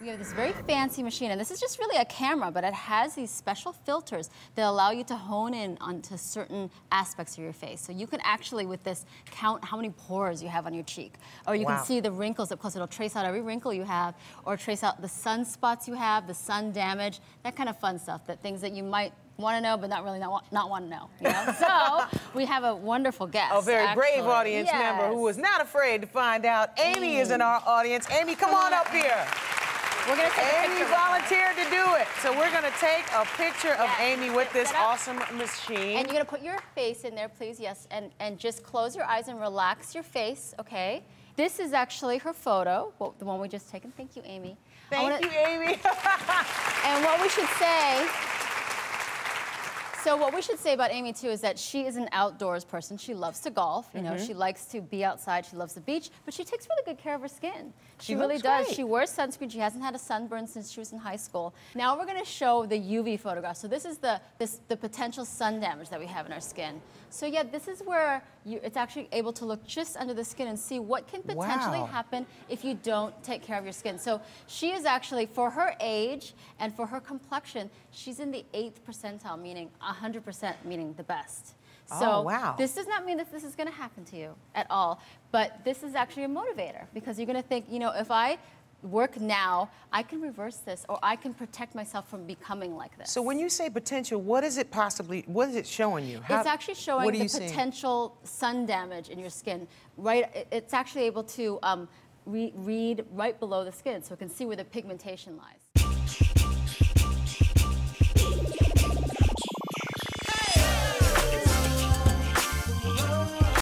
We have this very fancy machine, and this is just really a camera, but it has these special filters that allow you to hone in onto certain aspects of your face. So you can actually, with this, count how many pores you have on your cheek. Or you Wow. can see the wrinkles. Of course, it'll trace out every wrinkle you have, or trace out the sunspots you have, the sun damage, that kind of fun stuff, that things that you might want to know, but not really not, wa- not want to know. You know? so we have a wonderful guest. A very brave actually. audience member who was not afraid to find out. Amy is in our audience. Amy, come on up here. We're gonna take a Amy picture. volunteered to do it. So we're going to take a picture of Yes. Amy with this awesome machine. And you're gonna put your face in there, please, yes, and, and just close your eyes and relax your face, okay? This is actually her photo, well, the one we just taken. Thank you, Amy. Thank wanna- you, Amy. And what we should say, so what we should say about Amy too is that she is an outdoors person. She loves to golf. You know, Mm-hmm. she likes to be outside. She loves the beach, but she takes really good care of her skin. She, She really does. great. She wears sunscreen. She hasn't had a sunburn since she was in high school. Now we're going to show the UV photograph. So this is the this the potential sun damage that we have in our skin. So yeah, this is where you, it's actually able to look just under the skin and see what can potentially Wow. happen if you don't take care of your skin. So she is actually, for her age and for her complexion, she's in the eighth percentile, meaning 100% meaning the best. So Oh, wow. this does not mean that this is going to happen to you at all, but this is actually a motivator because you're going to think, you know, if I work now, I can reverse this or I can protect myself from becoming like this. so when you say potential, what is it possibly, what is it showing you? How- it's actually showing the you seeing? potential sun damage in your skin. Right, it's actually able to um, re- read right below the skin, so it can see where the pigmentation lies.